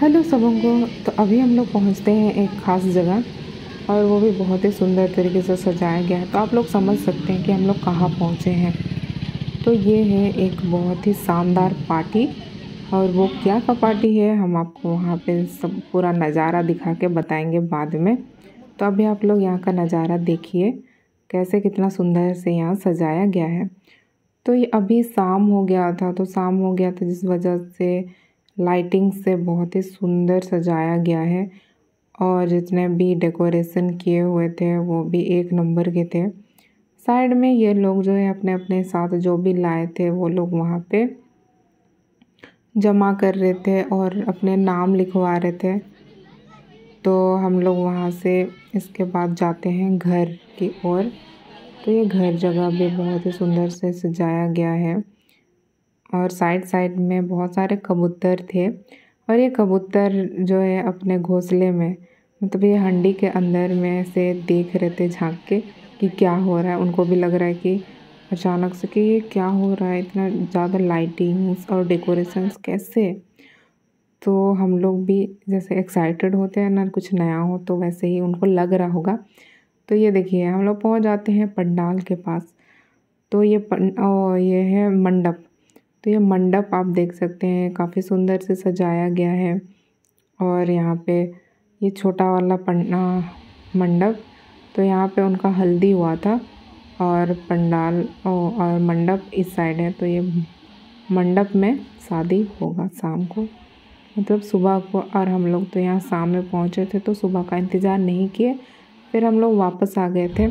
Hello सबों को तो अभी हम लोग पहुँचते हैं एक ख़ास जगह, और वो भी बहुत ही सुंदर तरीके से सजाया गया है। तो आप लोग समझ सकते हैं कि हम लोग कहाँ पहुँचे हैं। तो ये है एक बहुत ही शानदार पार्टी, और वो क्या का पार्टी है, हम आपको वहाँ पे सब पूरा नज़ारा दिखा के बताएँगे बाद में। तो अभी आप लोग यहाँ का नज़ारा देखिए, कैसे कितना सुंदर से यहाँ सजाया गया है। तो ये अभी शाम हो गया था तो शाम हो गया था जिस वजह से लाइटिंग से बहुत ही सुंदर सजाया गया है। और जितने भी डेकोरेशन किए हुए थे, वो भी एक नंबर के थे। साइड में ये लोग जो है अपने अपने साथ जो भी लाए थे, वो लोग वहाँ पे जमा कर रहे थे और अपने नाम लिखवा रहे थे। तो हम लोग वहाँ से इसके बाद जाते हैं घर की ओर। तो ये घर जगह भी बहुत ही सुंदर से सजाया गया है। और साइड साइड में बहुत सारे कबूतर थे। और ये कबूतर जो है अपने घोंसले में मतलब ये हंडी के अंदर में से देख रहे थे झाँक के कि क्या हो रहा है। उनको भी लग रहा है कि अचानक से कि ये क्या हो रहा है, इतना ज़्यादा लाइटिंग्स और डेकोरेशंस कैसे? तो हम लोग भी जैसे एक्साइटेड होते हैं ना, कुछ नया हो तो वैसे ही उनको लग रहा होगा। तो ये देखिए हम लोग पहुँच जाते हैं पंडाल के पास। तो ये पं ओ, ये है मंडप। तो ये मंडप आप देख सकते हैं काफ़ी सुंदर से सजाया गया है। और यहाँ पे ये छोटा वाला पंडा मंडप तो यहाँ पे उनका हल्दी हुआ था और पंडाल ओ, और मंडप इस साइड है। तो ये मंडप में शादी होगा शाम को। मतलब सुबह को और हम लोग तो यहाँ शाम में पहुँचे थे तो सुबह का इंतज़ार नहीं किए। फिर हम लोग वापस आ गए थे।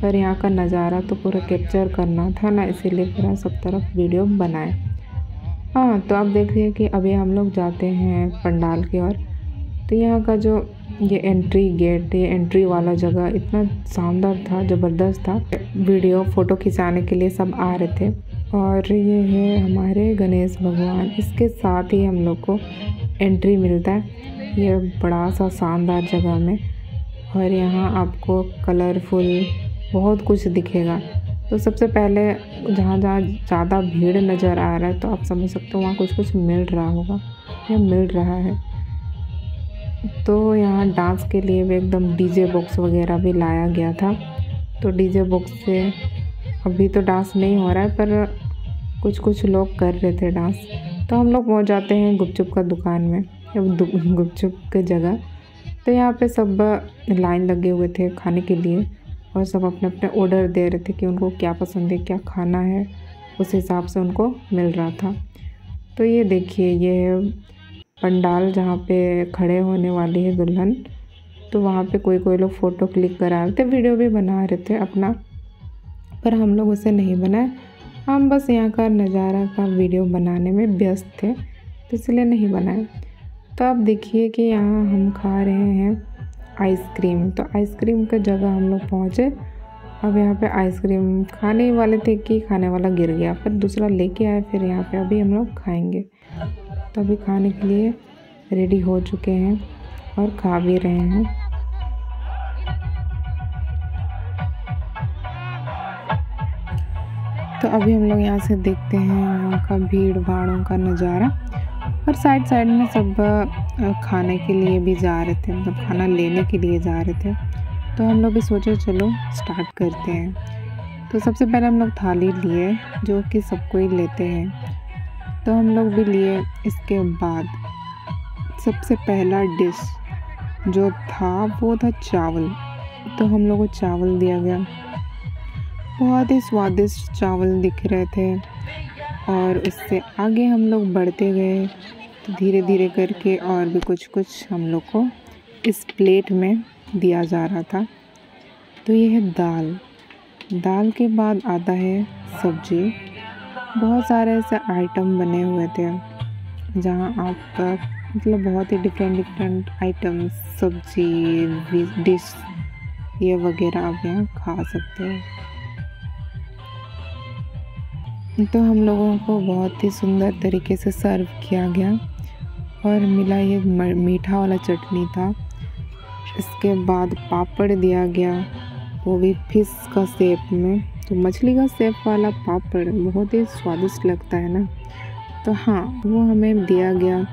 पर यहाँ का नज़ारा तो पूरा कैप्चर करना था ना, इसीलिए पूरा सब तरफ़ वीडियो बनाए। हाँ तो आप देखिए कि अभी हम लोग जाते हैं पंडाल की ओर। तो यहाँ का जो ये एंट्री गेट ये एंट्री वाला जगह इतना शानदार था, ज़बरदस्त था। वीडियो फ़ोटो खिंचाने के लिए सब आ रहे थे। और ये है हमारे गणेश भगवान। इसके साथ ही हम लोग को एंट्री मिलता है। ये बड़ा सा शानदार जगह में और यहाँ आपको कलरफुल बहुत कुछ दिखेगा। तो सबसे पहले जहाँ जहाँ ज़्यादा भीड़ नज़र आ रहा है तो आप समझ सकते हो वहाँ कुछ कुछ मिल रहा होगा, या मिल रहा है। तो यहाँ डांस के लिए भी एकदम डीजे बॉक्स वगैरह भी लाया गया था। तो डीजे बॉक्स से अभी तो डांस नहीं हो रहा है, पर कुछ कुछ लोग कर रहे थे डांस। तो हम लोग पहुँच जाते हैं गुपचुप का दुकान में गुपचुप की जगह। तो यहाँ पे सब लाइन लगे हुए थे खाने के लिए और सब अपने अपने ऑर्डर दे रहे थे कि उनको क्या पसंद है, क्या खाना है, उस हिसाब से उनको मिल रहा था। तो ये देखिए, ये है पंडाल जहाँ पे खड़े होने वाली है दुल्हन तो वहाँ पे कोई कोई लोग फ़ोटो क्लिक करा रहे थे वीडियो भी बना रहे थे अपना, पर हम लोग उसे नहीं बनाए। हम बस यहाँ का नज़ारा का वीडियो बनाने में व्यस्त थे तो इसलिए नहीं बनाए। तो आप देखिए कि यहाँ हम खा रहे हैं आइसक्रीम। तो आइसक्रीम का जगह हम लोग पहुँचे। अब यहाँ पे आइसक्रीम खाने वाले थे कि खाने वाला गिर गया। पर दूसरा लेके आए, फिर यहाँ पे अभी हम लोग खाएँगे। तो अभी खाने के लिए रेडी हो चुके हैं और खा भी रहे हैं। तो अभी हम लोग यहाँ से देखते हैं यहाँ का भीड़ भाड़ों का नज़ारा। और साइड साइड में सब खाने के लिए भी जा रहे थे मतलब खाना लेने के लिए जा रहे थे। तो हम लोग भी सोचे, चलो स्टार्ट करते हैं। तो सबसे पहले हम लोग थाली लिए, जो कि सबको ही लेते हैं। तो हम लोग भी लिए इसके बाद। सबसे पहला डिश जो था, वो था चावल। तो हम लोग को चावल दिया गया। बहुत ही स्वादिष्ट चावल दिख रहे थे। और उससे आगे हम लोग बढ़ते गए। धीरे धीरे करके और भी कुछ कुछ हम लोग को इस प्लेट में दिया जा रहा था। तो ये है दाल। दाल के बाद आता है सब्ज़ी। बहुत सारे ऐसे आइटम बने हुए थे, जहाँ आप मतलब बहुत ही डिफरेंट डिफरेंट आइटम्स सब्ज़ी डिश ये वगैरह आप यहाँ खा सकते हो। तो हम लोगों को बहुत ही सुंदर तरीके से सर्व किया गया। और मिला ये मीठा वाला चटनी था। इसके बाद पापड़ दिया गया, वो भी फ़िश का सेप में। तो मछली का सेप वाला पापड़ बहुत ही स्वादिष्ट लगता है ना? तो हाँ वो हमें दिया गया।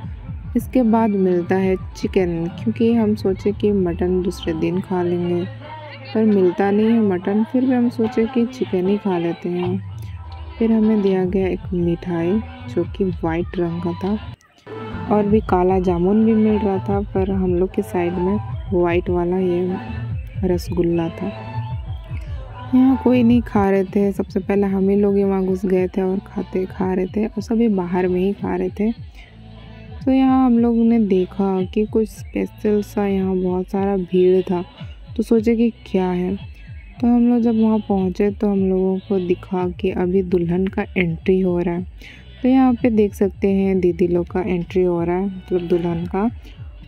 इसके बाद मिलता है चिकन, क्योंकि हम सोचे कि मटन दूसरे दिन खा लेंगे। पर मिलता नहीं है मटन, फिर भी हम सोचे कि चिकन ही खा लेते हैं। फिर हमें दिया गया एक मिठाई, जो कि वाइट रंग का था। और भी काला जामुन भी मिल रहा था, पर हम लोग के साइड में वाइट वाला ये रसगुल्ला था। यहाँ कोई नहीं खा रहे थे। सबसे पहले हम ही लोग ही वहाँ घुस गए थे और खाते, खा रहे थे और सभी बाहर में ही खा रहे थे। तो यहाँ हम लोग ने देखा कि कुछ स्पेशल सा यहाँ बहुत सारा भीड़ था। तो सोचे कि क्या है? तो हम लोग जब वहाँ पहुँचे तो हम लोगों को दिखा कि अभी दुल्हन का एंट्री हो रहा है। तो यहाँ पे देख सकते हैं दीदी लोग का एंट्री हो रहा है मतलब दुल्हन का।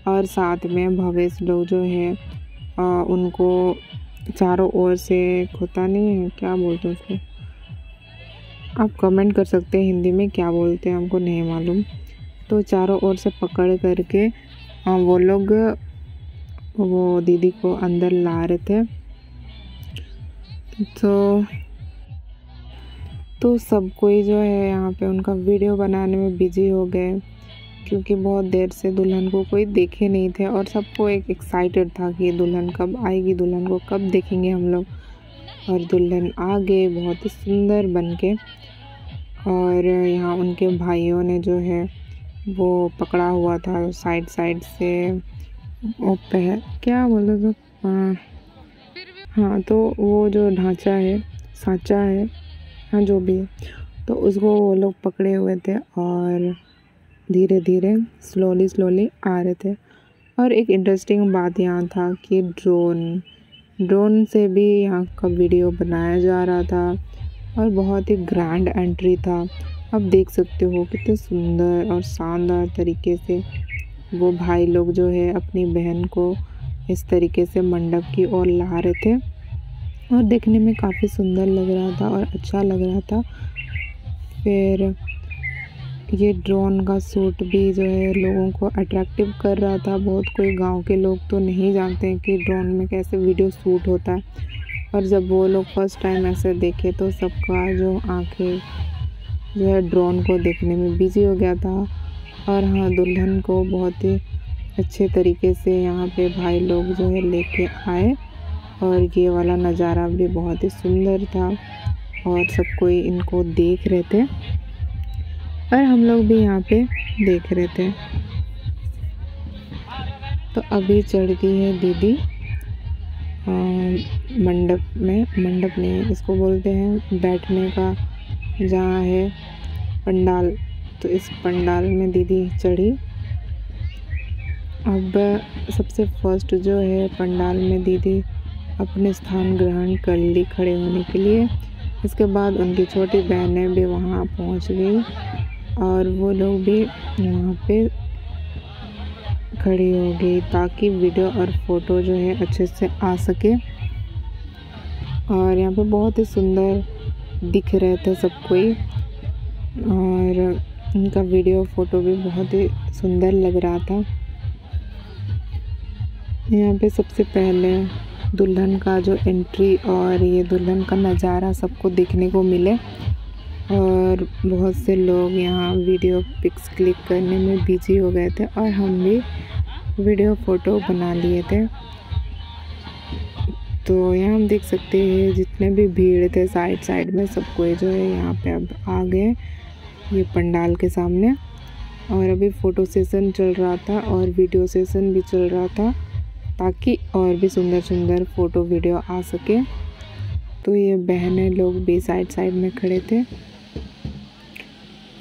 और साथ में भवेश लोग जो है आ, उनको चारों ओर से होता नहीं है क्या बोलते हैं उसको? आप कमेंट कर सकते हैं हिंदी में क्या बोलते हैं हमको नहीं मालूम। तो चारों ओर से पकड़ करके आ, वो लोग वो दीदी को अंदर ला रहे थे। तो तो सब कोई जो है यहाँ पे उनका वीडियो बनाने में बिज़ी हो गए, क्योंकि बहुत देर से दुल्हन को कोई देखे नहीं थे और सबको एक एक्साइटेड था कि दुल्हन कब आएगी, दुल्हन को कब देखेंगे हम लोग। और दुल्हन आ गए बहुत ही सुंदर बन के। और यहाँ उनके भाइयों ने जो है वो पकड़ा हुआ था साइड साइड से। वो पह, क्या बोलते तो हाँ तो वो जो ढांचा है, सांचा है हाँ जो भी। तो उसको वो लोग पकड़े हुए थे और धीरे धीरे स्लोली स्लोली आ रहे थे। और एक इंटरेस्टिंग बात यहाँ था कि ड्रोन ड्रोन से भी यहाँ का वीडियो बनाया जा रहा था और बहुत ही ग्रैंड एंट्री था। आप देख सकते हो कितने सुंदर और शानदार तरीके से वो भाई लोग जो है अपनी बहन को इस तरीके से मंडप की ओर ला रहे थे। और देखने में काफ़ी सुंदर लग रहा था और अच्छा लग रहा था। फिर ये ड्रोन का सूट भी जो है लोगों को अट्रैक्टिव कर रहा था। बहुत कोई गाँव के लोग तो नहीं जानते हैं कि ड्रोन में कैसे वीडियो शूट होता है। और जब वो लोग फ़र्स्ट टाइम ऐसे देखे तो सबका जो आँखें जो है ड्रोन को देखने में बिज़ी हो गया था। और हाँ दुल्हन को बहुत ही अच्छे तरीके से यहाँ पे भाई लोग जो है लेके आए। और ये वाला नज़ारा भी बहुत ही सुंदर था और सब कोई इनको देख रहे थे और हम लोग भी यहाँ पे देख रहे थे। तो अभी चढ़ गई है दीदी मंडप में, मंडप नहीं, इसको बोलते हैं बैठने का, जहाँ है पंडाल। तो इस पंडाल में दीदी चढ़ी। अब सबसे फ़र्स्ट जो है पंडाल में दीदी अपने स्थान ग्रहण कर ली खड़े होने के लिए। इसके बाद उनकी छोटी बहनें भी वहाँ पहुँच गई और वो लोग भी वहाँ पे खड़ी हो गई ताकि वीडियो और फ़ोटो जो है अच्छे से आ सके। और यहाँ पे बहुत ही सुंदर दिख रहे थे सब कोई। और उनका वीडियो, फ़ोटो भी बहुत ही सुंदर लग रहा था। यहाँ पे सबसे पहले दुल्हन का जो एंट्री और ये दुल्हन का नज़ारा सबको देखने को मिले। और बहुत से लोग यहाँ वीडियो पिक्स क्लिक करने में बिज़ी हो गए थे और हम भी वीडियो फ़ोटो बना लिए थे। तो यहाँ हम देख सकते हैं जितने भी भीड़ थे साइड साइड में सब कोई जो है यहाँ पे अब आ गए ये पंडाल के सामने। और अभी फ़ोटो सेशन चल रहा था और वीडियो सेशन भी चल रहा था। ताकि और भी सुंदर सुंदर फ़ोटो वीडियो आ सके। तो ये बहनें लोग भी साइड साइड में खड़े थे।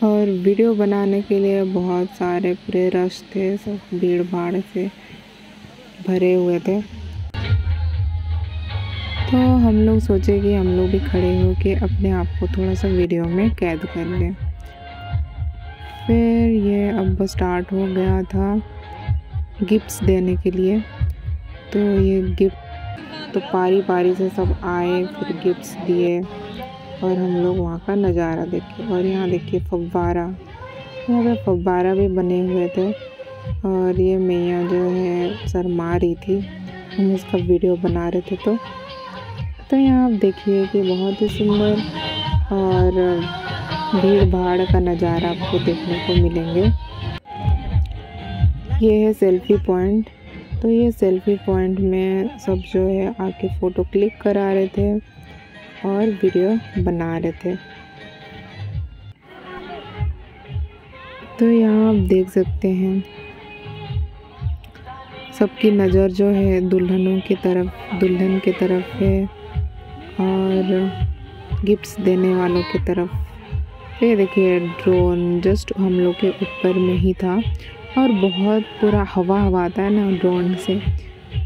और वीडियो बनाने के लिए बहुत सारे पूरे रश थे, सब भीड़ भाड़ से भरे हुए थे। तो हम लोग सोचे कि हम लोग भी खड़े हो के अपने आप को थोड़ा सा वीडियो में कैद कर लें। फिर ये अब स्टार्ट हो गया था गिफ्ट्स देने के लिए। तो ये गिफ्ट तो पारी पारी से सब आए, फिर गिफ्ट्स दिए और हम लोग वहाँ का नज़ारा देखे और यहाँ देखिए फव्वारा। यहाँ पे फव्वारा भी बने हुए थे और ये मैया जो है शर्मा रही थी, हम इसका वीडियो बना रहे थे तो। तो यहाँ आप देखिए कि बहुत ही सुंदर और भीड़ भाड़ का नज़ारा आपको देखने को मिलेंगे। ये है सेल्फी पॉइंट। तो ये सेल्फी पॉइंट में सब जो है आके फ़ोटो क्लिक करा रहे थे और वीडियो बना रहे थे। तो यहाँ आप देख सकते हैं, सबकी नज़र जो है दुल्हनों की तरफ़, दुल्हन की तरफ़ है और गिफ्ट्स देने वालों की तरफ़। ये देखिए ड्रोन जस्ट हम लोग के ऊपर में ही था। और बहुत पूरा हवा हवा आता है ना ड्रोन से।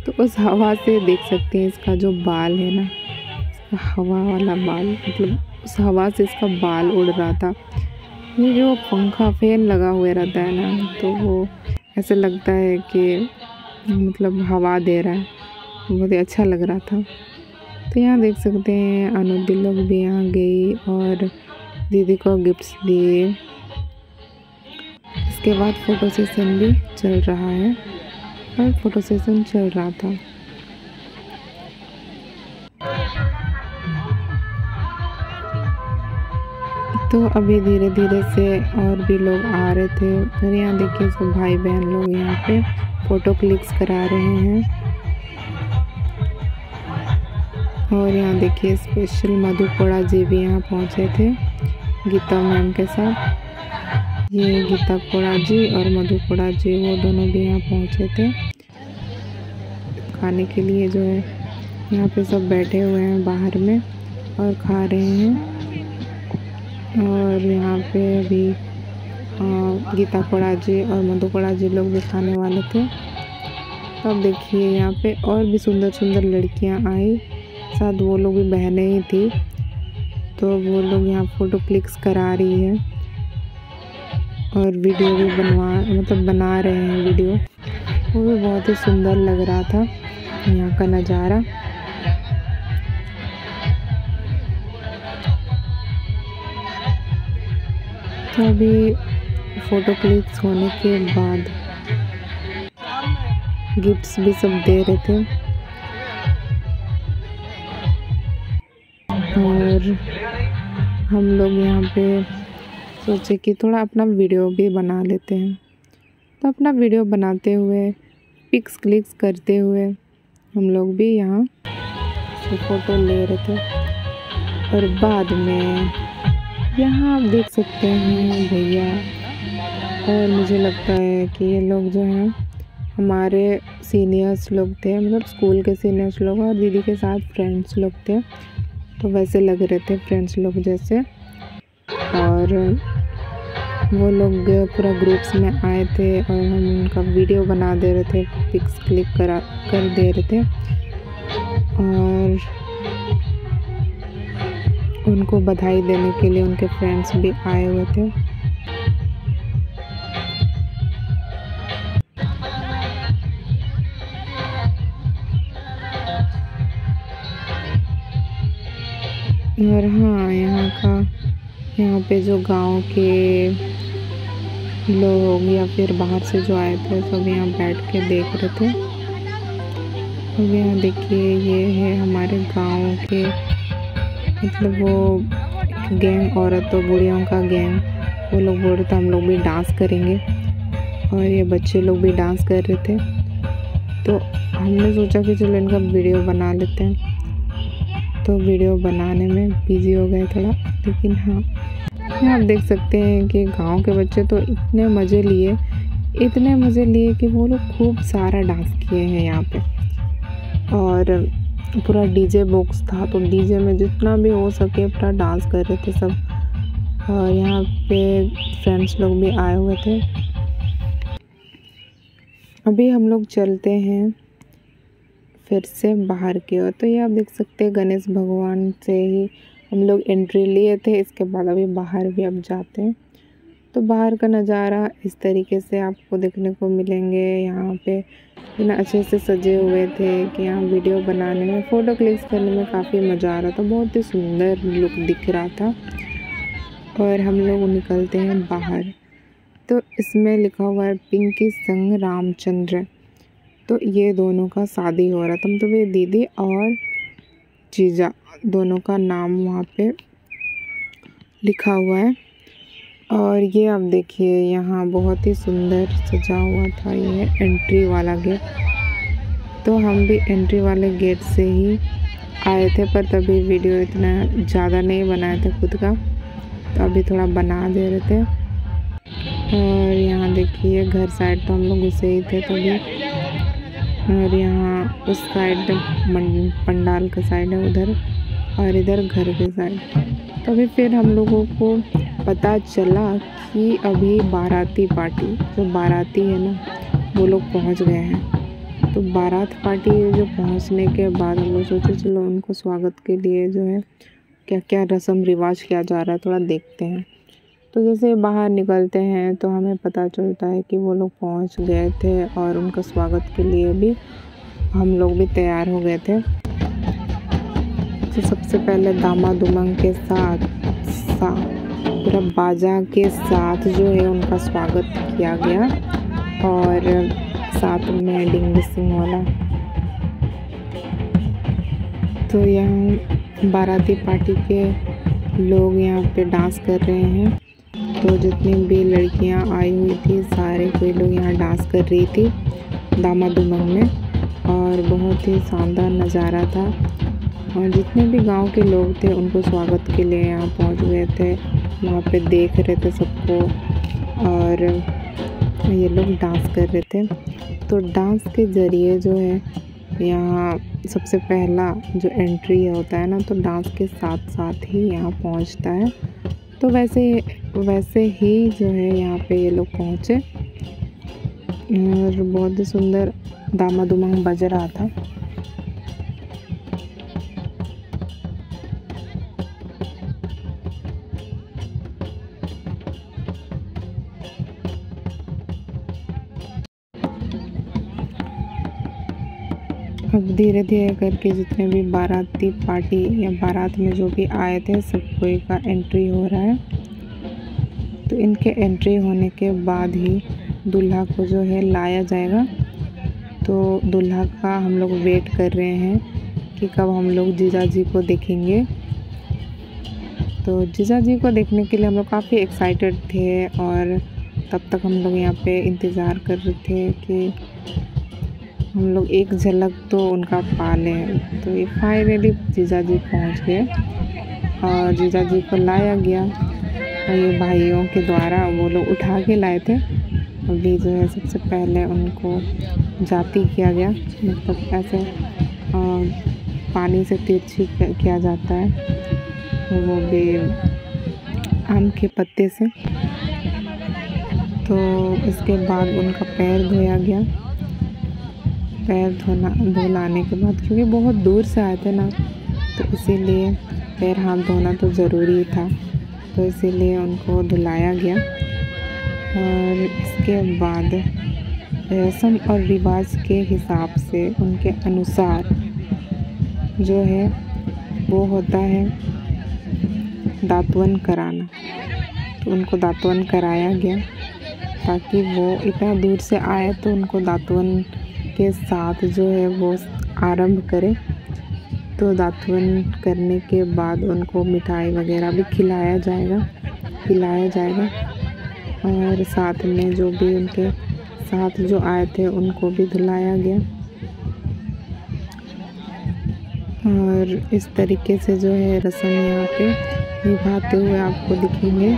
तो उस हवा से देख सकते हैं इसका जो बाल है ना, इसका हवा वाला बाल मतलब उस हवा से इसका बाल उड़ रहा था। ये जो पंखा फ़ैन लगा हुआ रहता है ना तो वो ऐसे लगता है कि मतलब हवा दे रहा है। बहुत ही अच्छा लग रहा था। तो यहाँ देख सकते हैं अनुदी लोग भी यहाँ गई और दीदी को गिफ्ट्स दिए। इसके बाद फ़ोटो सेशन भी चल रहा है। और फ़ोटो सेशन चल रहा था। तो अभी धीरे धीरे से और भी लोग आ रहे थे। और यहाँ देखिए सब भाई बहन लोग यहाँ पे फ़ोटो क्लिक्स करा रहे हैं। और यहाँ देखिए स्पेशल मधुपुरा जी भी यहाँ पहुँचे थे। गीता मैम के साथ। ये गीता कोड़ा जी और मधुपुरा जी वो दोनों भी यहाँ पहुँचे थे। खाने के लिए जो है, यहाँ पे सब बैठे हुए हैं बाहर में और खा रहे हैं। और यहाँ पे अभी गीता कोड़ा जी और मधु कोड़ा जी लोग भी खाने वाले थे। अब देखिए यहाँ पे और भी सुंदर सुंदर लड़कियाँ आई। साथ वो लोग भी बहनें ही थी। तो वो लोग यहाँ फ़ोटो क्लिक्स करा रही है। और वीडियो भी बनवा मतलब बना रहे हैं वीडियो। वो भी बहुत ही सुंदर लग रहा था, यहाँ का नज़ारा। तो अभी फ़ोटो क्लिक्स होने के बाद गिफ्ट्स भी सब दे रहे थे। और हम लोग यहाँ पे सोचे कि थोड़ा अपना वीडियो भी बना लेते हैं। तो अपना वीडियो बनाते हुए पिक्स क्लिक्स करते हुए, हम लोग भी यहाँ फ़ोटो ले रहे थे। और बाद में यहाँ आप देख सकते हैं भैया, और मुझे लगता है कि ये लोग जो हैं, हमारे सीनियर्स लोग थे मतलब स्कूल के सीनियर्स लोग और दीदी के साथ फ्रेंड्स लोग थे। तो वैसे लग रहे थे फ्रेंड्स लोग जैसे। और वो लोग पूरा ग्रुप्स में आए थे और हम उनका वीडियो बना दे रहे थे पिक्स क्लिक करा, कर दे रहे थे। और उनको बधाई देने के लिए उनके फ्रेंड्स भी आए हुए थे। और हाँ यहाँ का, यहाँ पे जो गाँव के लोग या फिर बाहर से जो आए थे, सब यहाँ बैठ के देख रहे थे। अब यहाँ देखिए, ये है हमारे गाँव के मतलब वो गैंग औरतों बुढ़ियों का गैंग, वो लोग बोल रहे थे, हम लोग भी डांस करेंगे। और ये बच्चे लोग भी डांस कर रहे थे। तो हमने सोचा कि चलो इनका वीडियो बना लेते हैं। तो वीडियो बनाने में बिज़ी हो गए थोड़ा, लेकिन हाँ यहाँ आप देख सकते हैं कि गाँव के बच्चे तो इतने मज़े लिए, इतने मज़े लिए कि वो लोग खूब सारा डांस किए हैं यहाँ पे। और पूरा डीजे बॉक्स था तो डीजे में जितना भी हो सके पूरा डांस कर रहे थे सब। और यहाँ पे फ्रेंड्स लोग भी आए हुए थे। अभी हम लोग चलते हैं फिर से बाहर की ओर। तो ये आप देख सकते हैं गणेश भगवान से ही हम लोग एंट्री लिए थे, इसके बाद अभी बाहर भी अब जाते हैं। तो बाहर का नज़ारा इस तरीके से आपको देखने को मिलेंगे। यहाँ पे इतना अच्छे से सजे हुए थे कि यहाँ वीडियो बनाने में फ़ोटो क्लिक्स करने में काफ़ी मज़ा आ रहा था। बहुत ही सुंदर लुक दिख रहा था। और हम लोग निकलते हैं बाहर। तो इसमें लिखा हुआ है, पिंकी संग रामचंद्र। तो ये दोनों का शादी हो रहा था। मतलब ये दीदी और जीजा। दोनों का नाम वहाँ पे लिखा हुआ है। और ये आप देखिए, यहाँ बहुत ही सुंदर सजा हुआ था ये एंट्री वाला गेट तो हम भी एंट्री वाले गेट से ही आए थे, पर तभी वीडियो इतना ज़्यादा नहीं बनाए थे खुद का। तो अभी थोड़ा बना दे रहे थे। और यहाँ देखिए, घर साइड तो हम लोग घुसे ही थे तभी। और यहाँ उस साइड पंडाल का साइड है उधर। और इधर घर के साइड। तभी फिर हम लोगों को पता चला कि अभी बाराती पार्टी, जो बाराती है ना, वो लोग पहुँच गए हैं। तो बारात पार्टी जो पहुँचने के बाद हम लोग सोचे, चलो उनको स्वागत के लिए जो है क्या क्या रस्म रिवाज किया जा रहा है, थोड़ा देखते हैं। तो जैसे बाहर निकलते हैं तो हमें पता चलता है कि वो लोग पहुँच गए थे और उनका स्वागत के लिए भी हम लोग भी तैयार हो गए थे। तो सबसे पहले दामा दुमंग के साथ, सा पूरा बाजा के साथ जो है उनका स्वागत किया गया और साथ में डिंग सिंह वाला। तो यहाँ बाराती पार्टी के लोग यहाँ पे डांस कर रहे हैं। तो जितनी भी लड़कियाँ आई हुई थी, सारे कोई लोग यहाँ डांस कर रही थी दामा उमंग में और बहुत ही शानदार नज़ारा था। और जितने भी गाँव के लोग थे, उनको स्वागत के लिए यहाँ पहुँच गए थे। वहाँ पे देख रहे थे सबको और ये लोग डांस कर रहे थे। तो डांस के ज़रिए जो है, यहाँ सबसे पहला जो एंट्री होता है ना तो डांस के साथ साथ ही यहाँ पहुँचता है। तो वैसे वैसे ही जो है यहाँ पे ये लोग पहुँचे। और बहुत ही सुंदर दामा उमंग बज रहा था। अब धीरे धीरे करके जितने भी बाराती पार्टी या बारात में जो भी आए थे सब कोई का एंट्री हो रहा है। तो इनके एंट्री होने के बाद ही दूल्हा को जो है लाया जाएगा। तो दूल्हा का हम लोग वेट कर रहे हैं कि कब हम लोग जीजा जी को देखेंगे। तो जीजा जी को देखने के लिए हम लोग काफ़ी एक्साइटेड थे और तब तक हम लोग यहाँ पे इंतज़ार कर रहे थे कि हम लोग एक झलक तो उनका पा लें तो ये फाइनली जीजा जी पहुँच गए और जीजा जी को लाया गया और ये भाइयों के द्वारा वो लोग उठा के लाए थे। अभी जो है सबसे पहले उनको जाति किया गया। मतलब ऐसे आ, पानी से तिरछी किया जाता है। वो भी आम के पत्ते से। तो इसके बाद उनका पैर धोया गया। पैर धोना, धुलाने के बाद, क्योंकि बहुत दूर से आए थे ना तो इसीलिए पैर हाथ धोना तो ज़रूरी था। तो इसीलिए उनको धुलाया गया। और इसके बाद रस्म और रिवाज के हिसाब से उनके अनुसार जो है, वो होता है दातवन कराना। तो उनको दातवन कराया गया, ताकि वो इतना दूर से आए तो उनको दातवन के साथ जो है वो आरंभ करें। तो दातवन करने के बाद उनको मिठाई वगैरह भी खिलाया जाएगा खिलाया जाएगा। और साथ में जो भी उनके साथ जो आए थे, उनको भी धुलाया गया। और इस तरीके से जो है रस्म यहाँ पे निभाते हुए आपको दिखेंगे।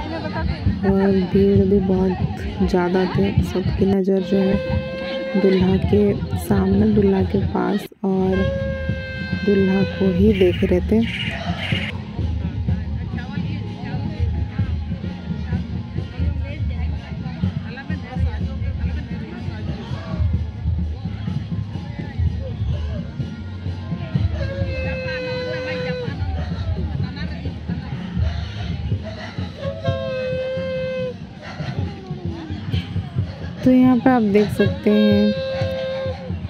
और भीड़ भी बहुत ज़्यादा थे, सबकी नज़र जो है दूल्हा के सामने दूल्हा के पास और दूल्हा को ही देख रहे थे। पे आप देख सकते हैं।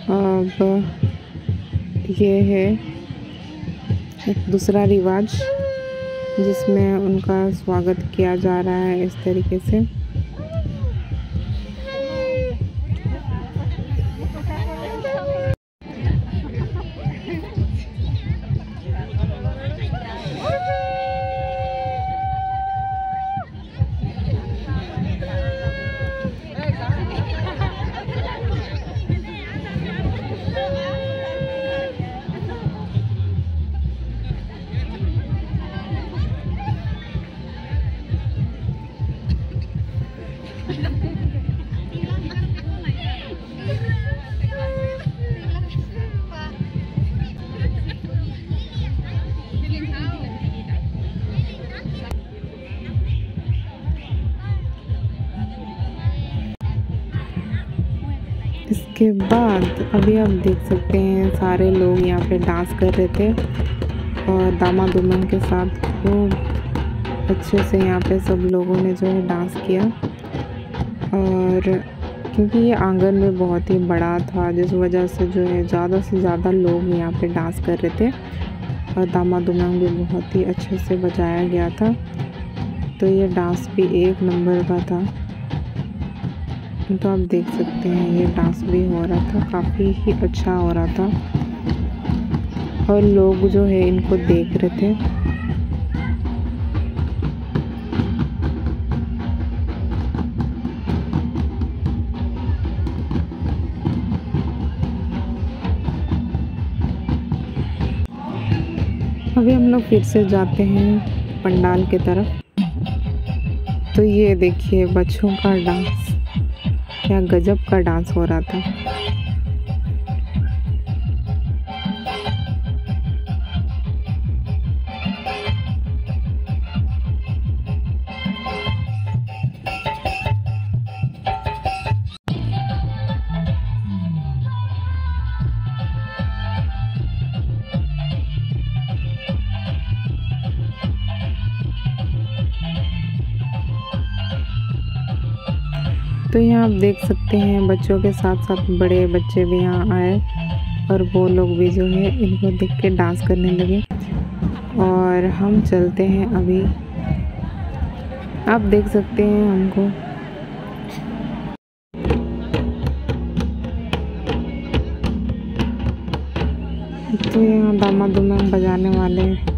अब ये है एक दूसरा रिवाज जिसमें उनका स्वागत किया जा रहा है इस तरीके से। इसके बाद अभी आप देख सकते हैं, सारे लोग यहाँ पे डांस कर रहे थे और दामा दुल्हन के साथ खूब अच्छे से यहाँ पे सब लोगों ने जो है डांस किया। और क्योंकि ये आँगन में बहुत ही बड़ा था, जिस वजह से जो है ज़्यादा से ज़्यादा लोग यहाँ पे डांस कर रहे थे और दामा दुल्हन भी बहुत ही अच्छे से बजाया गया था। तो ये डांस भी एक नंबर का था। तो आप देख सकते हैं, ये डांस भी हो रहा था, काफ़ी ही अच्छा हो रहा था। और लोग जो है, इनको देख रहे थे। अभी हम लोग फिर से जाते हैं पंडाल की तरफ़। तो ये देखिए, बच्चों का डांस। क्या गजब का डांस हो रहा था। तो यहाँ आप देख सकते हैं, बच्चों के साथ साथ बड़े बच्चे भी यहाँ आए और वो लोग भी जो है इनको देख के डांस करने लगे। और हम चलते हैं अभी। आप देख सकते हैं हमको। तो यहाँ दामा दुल्हन बजाने वाले